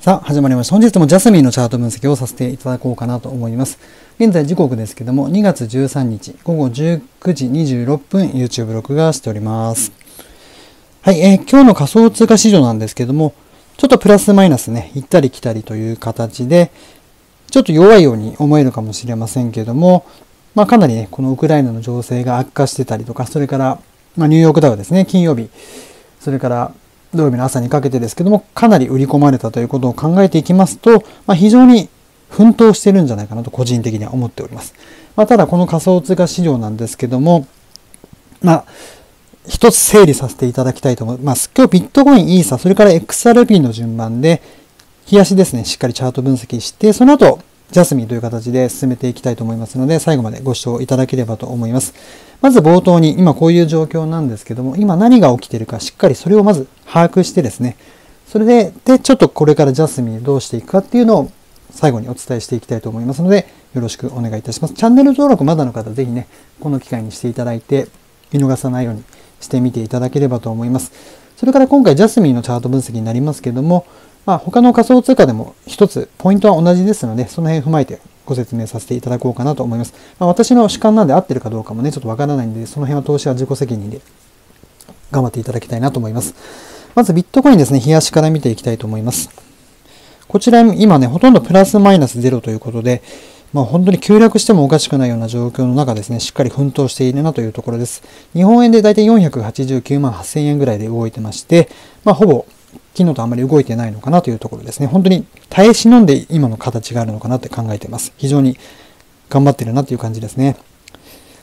さあ、始まりました。本日もジャスミンのチャート分析をさせていただこうかなと思います。現在時刻ですけども、2月13日午後19時26分 YouTube 録画しております。はい、えー今日の仮想通貨市場なんですけども、ちょっとプラスマイナスね、行ったり来たりという形で、ちょっと弱いように思えるかもしれませんけども、まあかなりね、このウクライナの情勢が悪化してたりとか、それから、まあニューヨークダウですね、金曜日、それから土曜日の朝にかけてですけども、かなり売り込まれたということを考えていきますと、まあ、非常に奮闘してるんじゃないかなと個人的には思っております。まあ、ただこの仮想通貨市場なんですけども、まあ、一つ整理させていただきたいと思います。今日ビットコイン、イーサ、それから XRP の順番で、冷やしですね、しっかりチャート分析して、その後、ジャスミンという形で進めていきたいと思いますので、最後までご視聴いただければと思います。まず冒頭に、今こういう状況なんですけども、今何が起きているか、しっかりそれをまず把握してですね、それで、で、ちょっとこれからジャスミンどうしていくかっていうのを最後にお伝えしていきたいと思いますので、よろしくお願いいたします。チャンネル登録まだの方、ぜひね、この機会にしていただいて、見逃さないようにしてみていただければと思います。それから今回ジャスミンのチャート分析になりますけども、まあ、他の仮想通貨でも一つポイントは同じですので、その辺踏まえてご説明させていただこうかなと思います。まあ、私の主観なんで合ってるかどうかもね、ちょっとわからないんで、その辺は投資は自己責任で頑張っていただきたいなと思います。まずビットコインですね、冷やしから見ていきたいと思います。こちら今ね、ほとんどプラスマイナスゼロということで、まあ本当に急落してもおかしくないような状況の中ですね、しっかり奮闘しているなというところです。日本円でだいたい489万8000円ぐらいで動いてまして、まあほぼ昨日とあまり動いてないのかなというところですね。本当に耐え忍んで今の形があるのかなって考えています。非常に頑張ってるなという感じですね。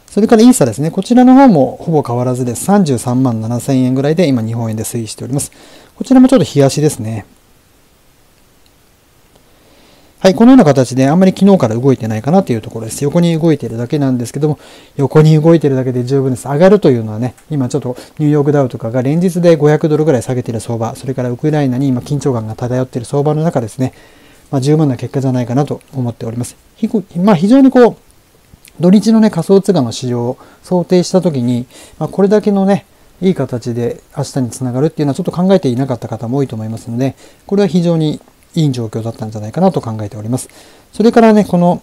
それからインスタですね。こちらの方もほぼ変わらずです。33万7000円ぐらいで今日本円で推移しております。こちらもちょっと冷やしですね。はい、このような形であんまり昨日から動いてないかなというところです。横に動いてるだけなんですけども、横に動いてるだけで十分です。上がるというのはね、今ちょっとニューヨークダウとかが連日で500ドルぐらい下げてる相場、それからウクライナに今緊張感が漂っている相場の中ですね、まあ、十分な結果じゃないかなと思っております。ひまあ、非常にこう、土日のね、仮想通貨の市場を想定したときに、まあ、これだけのね、いい形で明日につながるっていうのはちょっと考えていなかった方も多いと思いますので、これは非常にいい状況だったんじゃないかなと考えております。それからね、この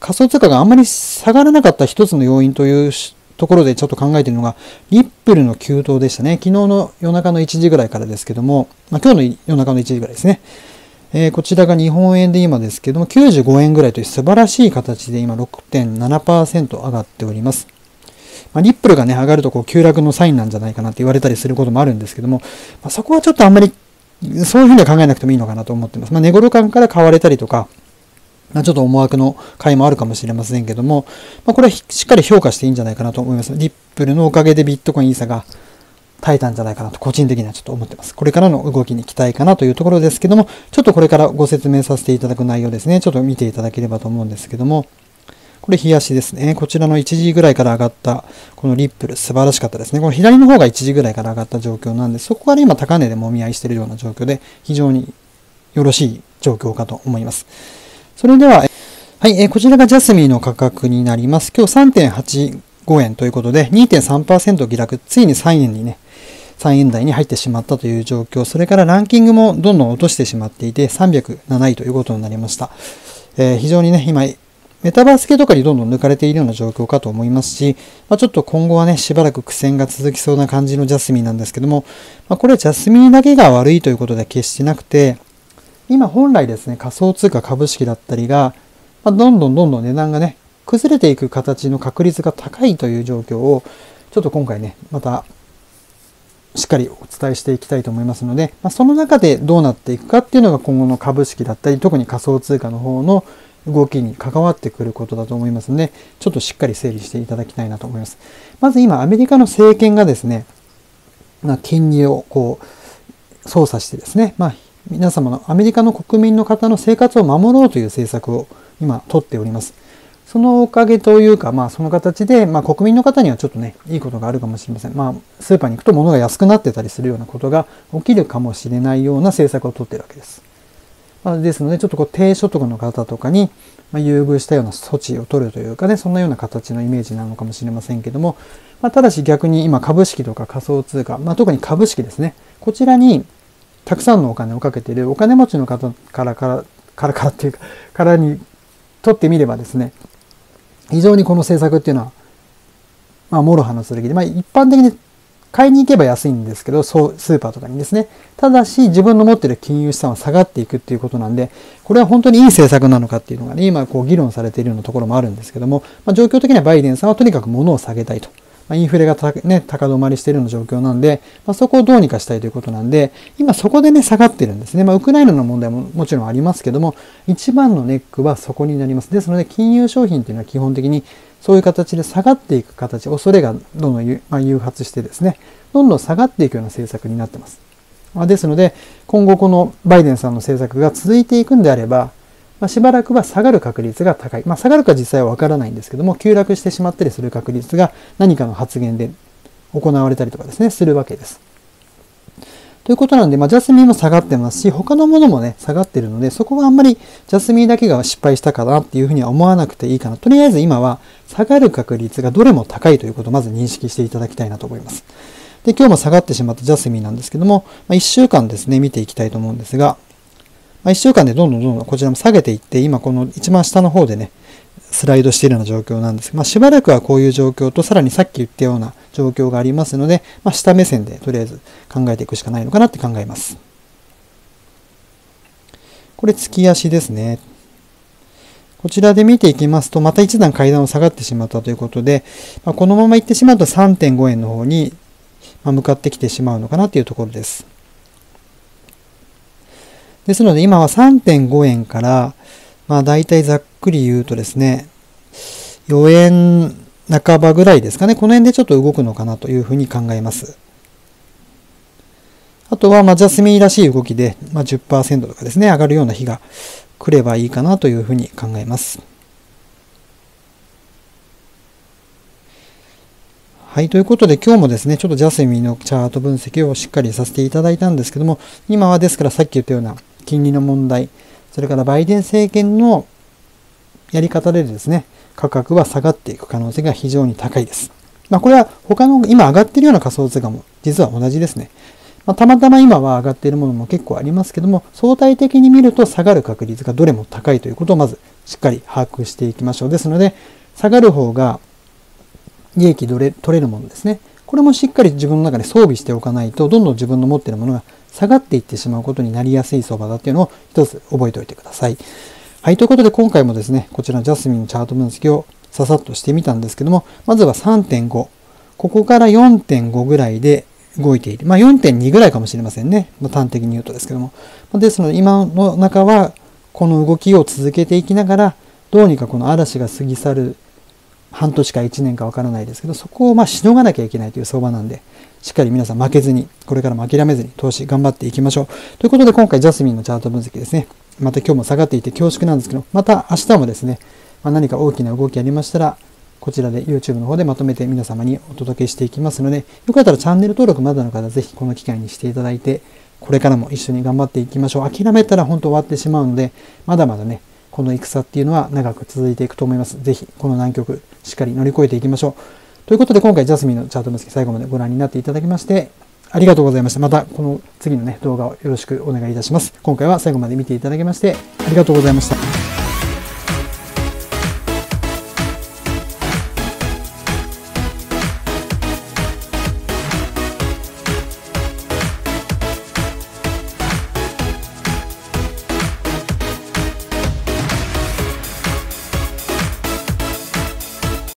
仮想通貨があんまり下がらなかった一つの要因というところでちょっと考えているのが、リップルの急騰でしたね。昨日の夜中の1時ぐらいからですけども、まあ、今日の夜中の1時ぐらいですね。えー、こちらが日本円で今ですけども、95円ぐらいという素晴らしい形で今6.7%上がっております。まあ、リップルがね、上がるとこう急落のサインなんじゃないかなって言われたりすることもあるんですけども、まあ、そこはちょっとあんまりそういうふうには考えなくてもいいのかなと思ってます。まあ、寝頃感から買われたりとか、まあ、ちょっと思惑の回もあるかもしれませんけども、まあ、これはしっかり評価していいんじゃないかなと思います。リップルのおかげでビットコインイーサが耐えたんじゃないかなと個人的にはちょっと思ってます。これからの動きに期待かなというところですけども、ちょっとこれからご説明させていただく内容ですね。ちょっと見ていただければと思うんですけども、これ冷やしですね。こちらの1時ぐらいから上がった、このリップル、素晴らしかったですね。この左の方が1時ぐらいから上がった状況なんで、そこから今高値でもみ合いしているような状況で、非常によろしい状況かと思います。それでは、はい、え、こちらがジャスミンの価格になります。今日3.85円ということで、2.3%下落、ついに3円にね、3円台に入ってしまったという状況、それからランキングもどんどん落としてしまっていて、307位ということになりました。えー、非常にね、今、メタバース系とかにどんどん抜かれているような状況かと思いますし、まあ、ちょっと今後はね、しばらく苦戦が続きそうな感じのジャスミンなんですけども、まあ、これはジャスミンだけが悪いということでは決してなくて、今本来ですね、仮想通貨株式だったりが、まあ、どんどんどんどん値段がね、崩れていく形の確率が高いという状況を、ちょっと今回ね、また、しっかりお伝えしていきたいと思いますので、まあ、その中でどうなっていくかっていうのが今後の株式だったり、特に仮想通貨の方の動きに関わってくることだと思いますので、ちょっとしっかり整理していただきたいなと思います。まず今、アメリカの政権がですね、まあ、金利をこう、操作してですね、まあ、皆様のアメリカの国民の方の生活を守ろうという政策を今取っております。そのおかげというか、まあその形で、まあ国民の方にはちょっとね、いいことがあるかもしれません。まあスーパーに行くと物が安くなってたりするようなことが起きるかもしれないような政策を取ってるわけです。まあ、ですので、ちょっとこう低所得の方とかに、まあ、優遇したような措置を取るというかね、そんなような形のイメージなのかもしれませんけども、まあ、ただし逆に今株式とか仮想通貨、まあ、特に株式ですね、こちらにたくさんのお金をかけているお金持ちの方からからからからっていうか、からにとってみればですね、非常にこの政策っていうのは、まあ、もろ刃の剣で、まあ、一般的に買いに行けば安いんですけど、そうスーパーとかにですね。ただし、自分の持っている金融資産は下がっていくっていうことなんで、これは本当にいい政策なのかっていうのがね、今こう議論されているようなところもあるんですけども、まあ、状況的にはバイデンさんはとにかく物を下げたいと。まあ、インフレがね、高止まりしているような状況なんで、まあ、そこをどうにかしたいということなんで、今そこでね、下がってるんですね。まあ、ウクライナの問題ももちろんありますけども、一番のネックはそこになります。ですので、金融商品っていうのは基本的にそういう形で下がっていく形、恐れがどんどん、ま誘発してですね、どんどん下がっていくような政策になってます。まですので、今後このバイデンさんの政策が続いていくんであれば、まあ、しばらくは下がる確率が高い。まあ、下がるか実際はわからないんですけども、急落してしまったりする確率が何かの発言で行われたりとかですね、するわけです。ということなんで、まあ、ジャスミンも下がってますし、他のものもね、下がってるので、そこはあんまりジャスミンだけが失敗したかなっていうふうには思わなくていいかな。とりあえず今は下がる確率がどれも高いということをまず認識していただきたいなと思います。で、今日も下がってしまったジャスミンなんですけども、まあ、1週間ですね、見ていきたいと思うんですが、まあ、1週間でどんどんどんどんこちらも下げていって、今この一番下の方でね、スライドしているような状況なんですまあ、しばらくはこういう状況と、さらにさっき言ったような状況がありますので、まあ、下目線でとりあえず考えていくしかないのかなって考えます。これ月足ですね。こちらで見ていきますと、また一段階段を下がってしまったということで、まあ、このまま行ってしまうと3.5円の方に向かってきてしまうのかなというところです。ですので今は3.5円から、まあ大体ざっくり言うとですね、4円半ばぐらいですかね。この辺でちょっと動くのかなというふうに考えます。あとは、まあ、ジャスミンらしい動きで、まあ、10%とかですね、上がるような日が来ればいいかなというふうに考えます。はい。ということで今日もですね、ちょっとジャスミンのチャート分析をしっかりさせていただいたんですけども、今はですからさっき言ったような金利の問題、それからバイデン政権のやり方でですね、価格は下がっていく可能性が非常に高いです。まあ、これは他の今上がっているような仮想通貨も実は同じですね。まあ、たまたま今は上がっているものも結構ありますけども、相対的に見ると下がる確率がどれも高いということをまずしっかり把握していきましょう。ですので、下がる方が利益取れ取れるものですね。これもしっかり自分の中で装備しておかないと、どんどん自分の持っているものが下がっていってしまうことになりやすい相場だっていうのを一つ覚えておいてください。はい、ということで今回もですね、こちらジャスミンのチャート分析をささっとしてみたんですけども、まずは3.5。ここから4.5ぐらいで動いている。まあ4.2ぐらいかもしれませんね。まあ、端的に言うとですけども。ですので今の中はこの動きを続けていきながら、どうにかこの嵐が過ぎ去る半年か1年かわからないですけど、そこをまあしのがなきゃいけないという相場なんで、しっかり皆さん負けずに、これからも諦めずに投資頑張っていきましょう。ということで今回ジャスミンのチャート分析ですね。また今日も下がっていて恐縮なんですけど、また明日もですね、ま、何か大きな動きありましたら、こちらで YouTube の方でまとめて皆様にお届けしていきますので、よかったらチャンネル登録まだの方ぜひこの機会にしていただいて、これからも一緒に頑張っていきましょう。諦めたら本当終わってしまうので、まだまだね、この戦っていうのは長く続いていくと思います。ぜひこの難局しっかり乗り越えていきましょう。ということで今回ジャスミンのチャート分析最後までご覧になっていただきましてありがとうございました。またこの次のね、動画をよろしくお願いいたします。今回は最後まで見ていただきまして、ありがとうございました。